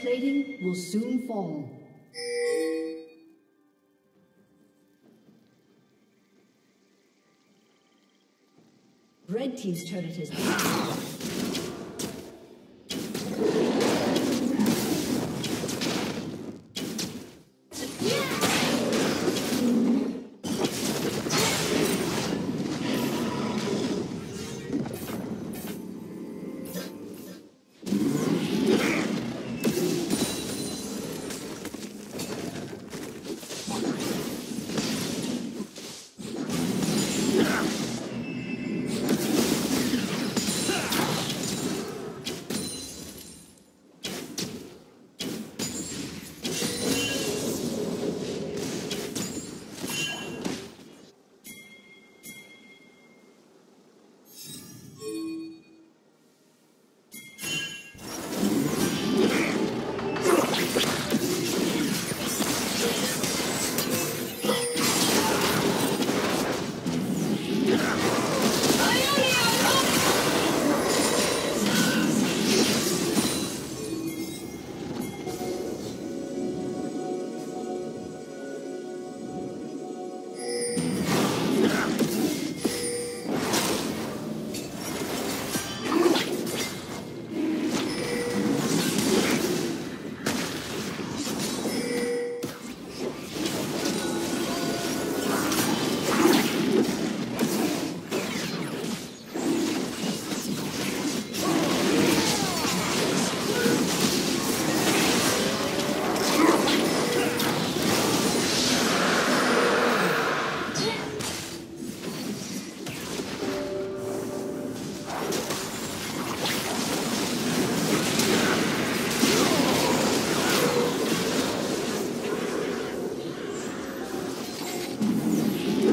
Plating will soon fall. Red Team's turret has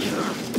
Yeah.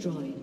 Destroyed.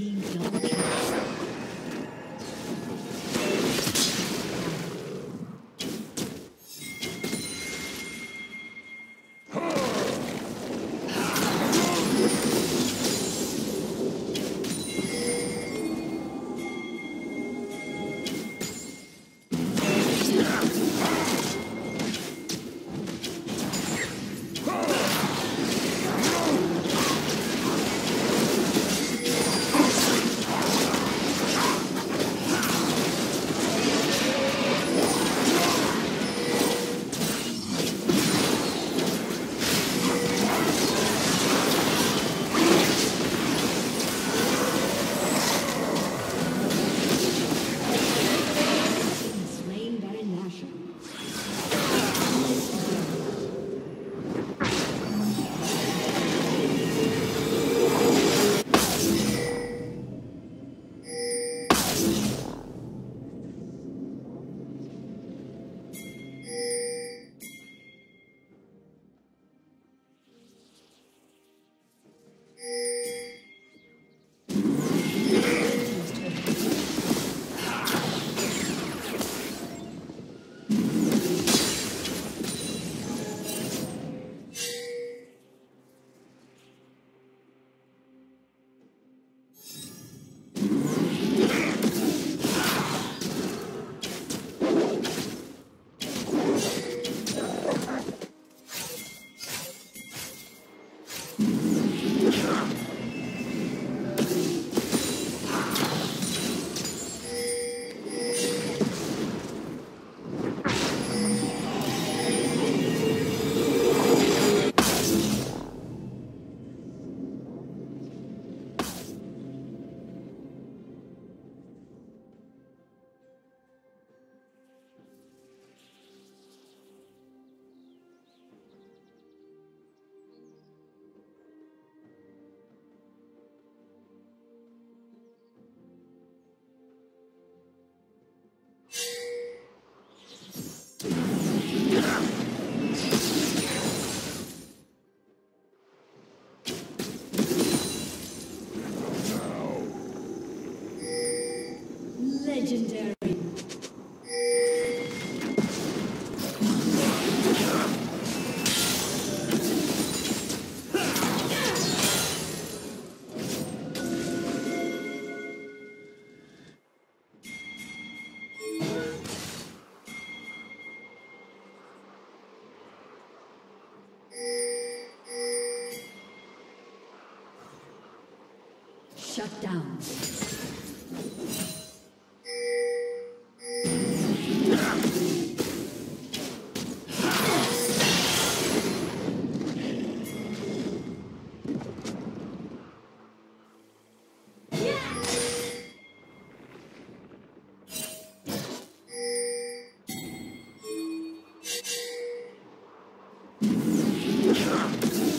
Team double kill. you Legendary. Yeah.